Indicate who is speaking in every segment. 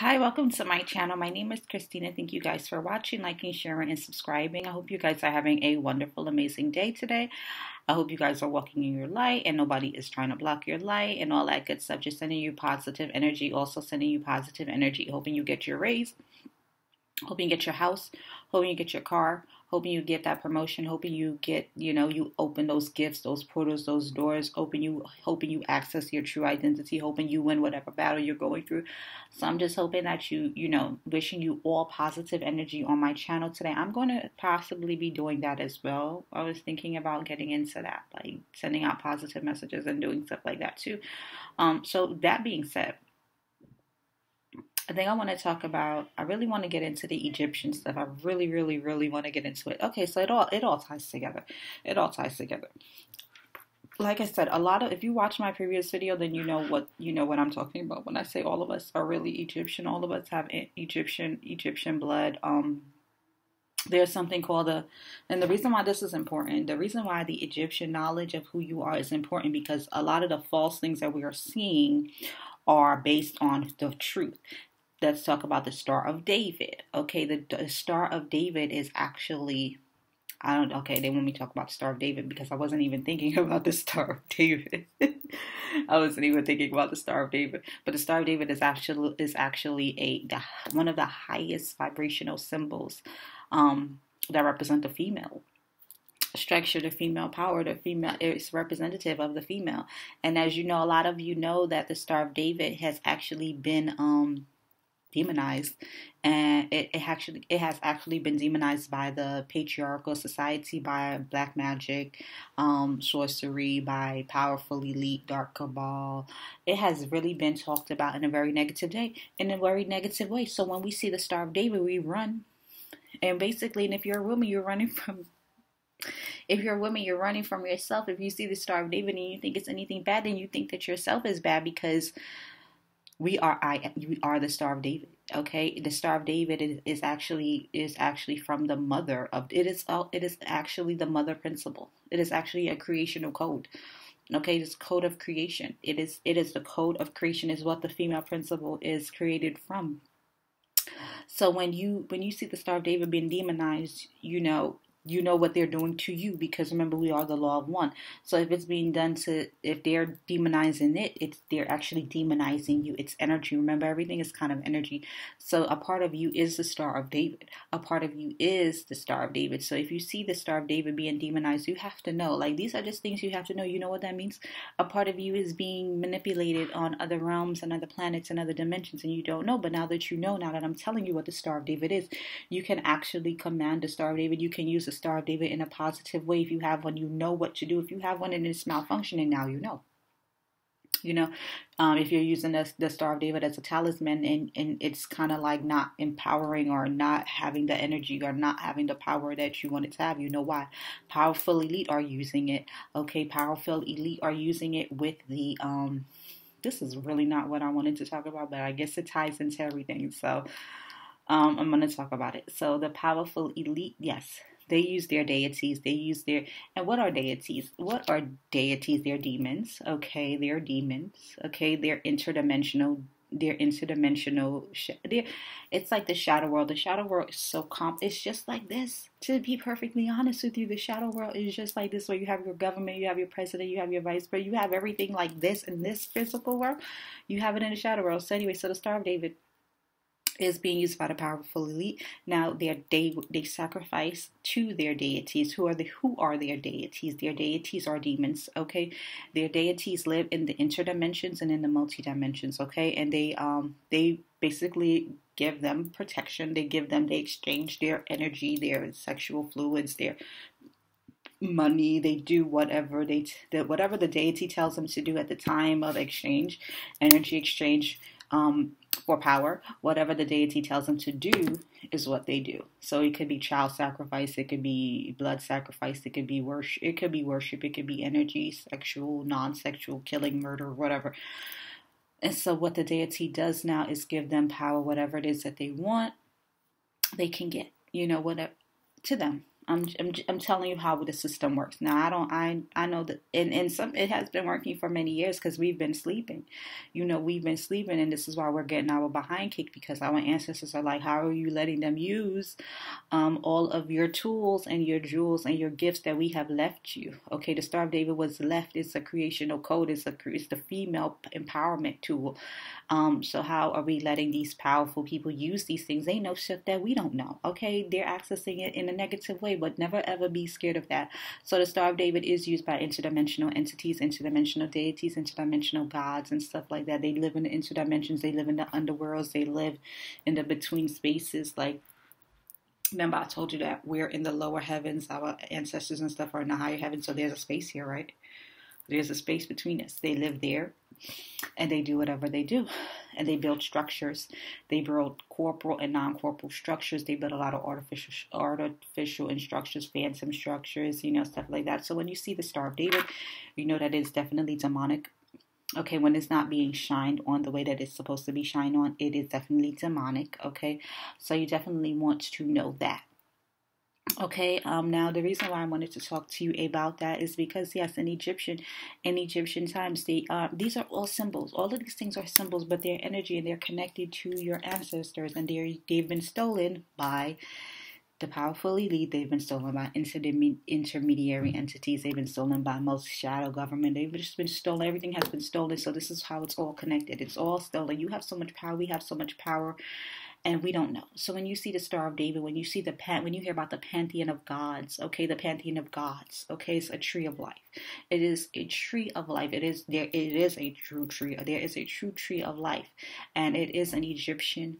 Speaker 1: Hi, welcome to my channel. My name is Christina. Thank you guys for watching, liking, sharing, and subscribing. I hope you guys are having a wonderful, amazing day today. I hope you guys are walking in your light and nobody is trying to block your light and all that good stuff. Just sending you positive energy, also sending you positive energy, hoping you get your raise, hoping you get your house, hoping you get your car, hoping you get that promotion, hoping you get, you know, you open those gifts, those portals, those doors, hoping you hoping you access your true identity, hoping you win whatever battle you're going through. So I'm just hoping that you, you know, wishing you all positive energy on my channel today. I'm going to possibly be doing that as well. I was thinking about getting into that, like sending out positive messages and doing stuff like that too. Um, so that being said, I think I want to talk about. I really want to get into the Egyptian stuff. I really, really, really want to get into it. Okay, so it all it all ties together. It all ties together. Like I said, a lot of if you watch my previous video, then you know what you know what I'm talking about when I say all of us are really Egyptian. All of us have Egyptian Egyptian blood. Um, there's something called a and the reason why this is important the reason why the egyptian knowledge of who you are is important because a lot of the false things that we are seeing are based on the truth let's talk about the Star of David. Okay, the, the Star of David is actually I don't okay, they want me to talk about the Star of David because I wasn't even thinking about the Star of David. I wasn't even thinking about the Star of David. But the Star of David is actually is actually a the, one of the highest vibrational symbols um, that represent the female structure the female power the female is representative of the female and as you know a lot of you know that the star of david has actually been um demonized and it, it actually it has actually been demonized by the patriarchal society by black magic um, sorcery by powerful elite dark cabal. It has really been talked about in a very negative way in a very negative way. So when we see the star of david we run. And basically and if you're a woman you're running from if you're a woman, you're running from yourself. If you see the Star of David and you think it's anything bad, then you think that yourself is bad because we are I we are the Star of David. Okay, the Star of David is, is actually is actually from the mother of it is uh, it is actually the mother principle. It is actually a creational code. Okay, this code of creation. It is it is the code of creation is what the female principle is created from. So when you when you see the Star of David being demonized, you know you know what they're doing to you because remember we are the law of one. So if it's being done to if they're demonizing it it's they're actually demonizing you. It's energy. Remember everything is kind of energy. So a part of you is the star of david. A part of you is the star of david. So if you see the star of david being demonized you have to know. Like these are just things you have to know. You know what that means? A part of you is being manipulated on other realms and other planets and other dimensions and you don't know. But now that you know now that i'm telling you what the star of david is you can actually command the star of david. You can use the Star of David in a positive way. If you have one, you know what to do. If you have one and it's malfunctioning, now you know. You know, um, if you're using the, the Star of David as a talisman and, and it's kind of like not empowering or not having the energy or not having the power that you want it to have, you know why? Powerful elite are using it. Okay, powerful elite are using it with the um this is really not what I wanted to talk about, but I guess it ties into everything. So um, I'm going to talk about it. So the powerful elite, yes, they use their deities. They use their and what are deities? What are deities? They're demons. Okay, they're demons. Okay, they're interdimensional. They're interdimensional. They're, it's like the shadow world. The shadow world is so comp. It's just like this. To be perfectly honest with you, the shadow world is just like this. Where you have your government, you have your president, you have your vice president, you have everything like this in this physical world. You have it in the shadow world. So anyway, so the Star of David is being used by the powerful elite. Now they they they sacrifice to their deities. Who are the who are their deities? Their deities are demons. Okay, their deities live in the interdimensions and in the multi-dimensions. Okay, and they um they basically give them protection. They give them they exchange their energy, their sexual fluids, their money they do whatever they t- whatever the deity tells them to do at the time of exchange energy exchange um, for power. Whatever the deity tells them to do is what they do. So it could be child sacrifice, it could be blood sacrifice, it could be worship, it could be worship, it could be energy, sexual, non-sexual, killing, murder, whatever. And so what the deity does now is give them power, whatever it is that they want, they can get. You know, whatever to them I'm, I'm, I'm telling you how the system works. Now I don't I I know that and, and some it has been working for many years because we've been sleeping. You know, we've been sleeping and this is why we're getting our behind kicked because our ancestors are like, How are you letting them use um, all of your tools and your jewels and your gifts that we have left you? Okay, the Star of David was left, it's a creational code, it's a it's the female empowerment tool. Um, so how are we letting these powerful people use these things? They know stuff that we don't know. Okay, they're accessing it in a negative way but never ever be scared of that. So the Star of David is used by interdimensional entities, interdimensional deities, interdimensional gods, and stuff like that. They live in the interdimensions, they live in the underworlds, they live in the between spaces. Like, remember, I told you that we're in the lower heavens, our ancestors and stuff are in the higher heavens, so there's a space here, right? There's a space between us. They live there and they do whatever they do. And they build structures. They build corporal and non-corporal structures. They build a lot of artificial, artificial structures, phantom structures, you know, stuff like that. So when you see the Star of David, you know that it's definitely demonic. Okay, when it's not being shined on the way that it's supposed to be shined on, it is definitely demonic. Okay, so you definitely want to know that. Okay, um, now the reason why I wanted to talk to you about that is because yes, in Egyptian, in Egyptian times, they uh, these are all symbols. All of these things are symbols, but they're energy and they're connected to your ancestors, and they they've been stolen by the powerful elite. They've been stolen by intermediary entities. They've been stolen by most shadow government. They've just been stolen. Everything has been stolen. So this is how it's all connected. It's all stolen. You have so much power. We have so much power and we don't know. So when you see the Star of David, when you see the pan, when you hear about the pantheon of gods, okay, the pantheon of gods, okay, it's a tree of life. It is a tree of life. It is there. It is a true tree. There is a true tree of life, and it is an Egyptian.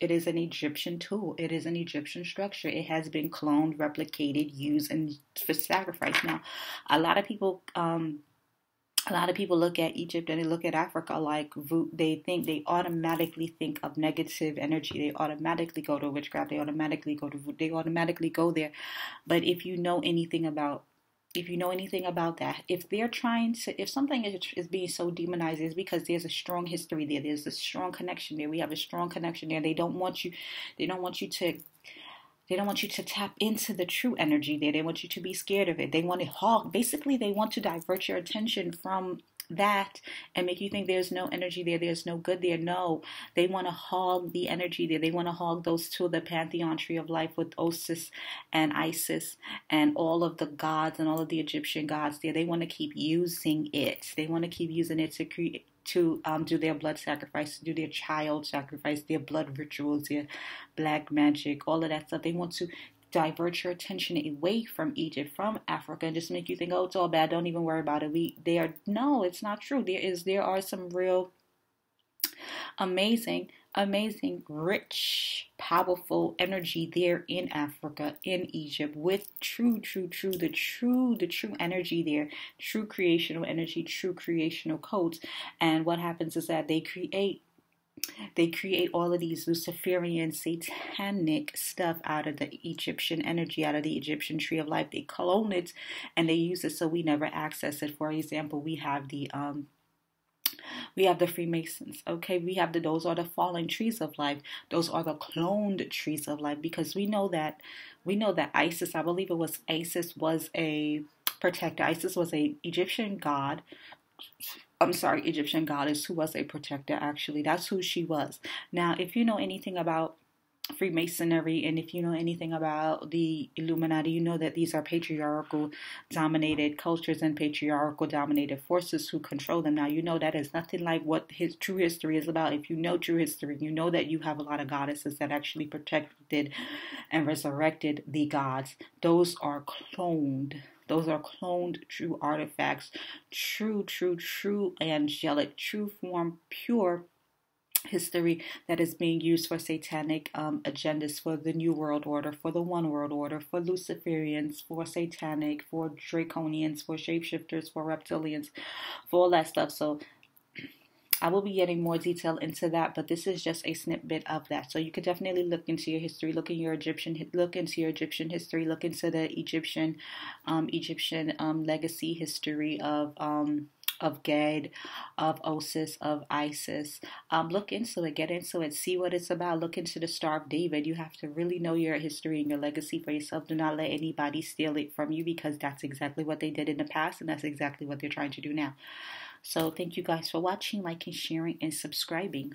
Speaker 1: It is an Egyptian tool. It is an Egyptian structure. It has been cloned, replicated, used, and for sacrifice. Now, a lot of people um, a lot of people look at Egypt and they look at Africa like they think they automatically think of negative energy. They automatically go to witchcraft. They automatically go to they automatically go there. But if you know anything about if you know anything about that, if they're trying to, if something is, is being so demonized, it's because there's a strong history there. There's a strong connection there. We have a strong connection there. They don't want you, they don't want you to they don't want you to tap into the true energy there. They want you to be scared of it. They want to hog. Basically, they want to divert your attention from that and make you think there's no energy there, there's no good there. No, they want to hog the energy there. They want to hog those two, the pantheon tree of life with Osiris and Isis and all of the gods and all of the Egyptian gods there. They want to keep using it. They want to keep using it to create to um, do their blood sacrifice, to do their child sacrifice, their blood rituals, their black magic, all of that stuff. They want to divert your attention away from Egypt, from Africa, and just make you think, oh, it's all bad. Don't even worry about it. We they are no, it's not true. There is there are some real amazing amazing, rich, powerful energy there in Africa, in Egypt, with true, true, true, the true, the true energy there, true creational energy, true creational codes. And what happens is that they create they create all of these Luciferian satanic stuff out of the Egyptian energy, out of the Egyptian tree of life. They clone it and they use it so we never access it. For example, we have the um we have the Freemasons. Okay, we have the those are the fallen trees of life. Those are the cloned trees of life because we know that we know that Isis, I believe it was Isis was a protector. Isis was a Egyptian god. I'm sorry, Egyptian goddess who was a protector actually. That's who she was. Now, if you know anything about Freemasonry, and if you know anything about the Illuminati, you know that these are patriarchal dominated cultures and patriarchal dominated forces who control them. Now, you know that is nothing like what his true history is about. If you know true history, you know that you have a lot of goddesses that actually protected and resurrected the gods. Those are cloned. Those are cloned true artifacts, true, true, true angelic, true form, pure history that is being used for satanic um, agendas for the New World Order, for the One World Order, for Luciferians, for satanic, for draconians, for shapeshifters, for reptilians, for all that stuff. So I will be getting more detail into that, but this is just a snippet of that. So you could definitely look into your history, look in your Egyptian, look into your Egyptian history, look into the Egyptian, um, Egyptian um, legacy history of um, of Ged, of Osiris, of Isis. Um, look into it, get into it, see what it's about. Look into the Star of David. You have to really know your history and your legacy for yourself. Do not let anybody steal it from you because that's exactly what they did in the past and that's exactly what they're trying to do now. So thank you guys for watching, liking, sharing, and subscribing.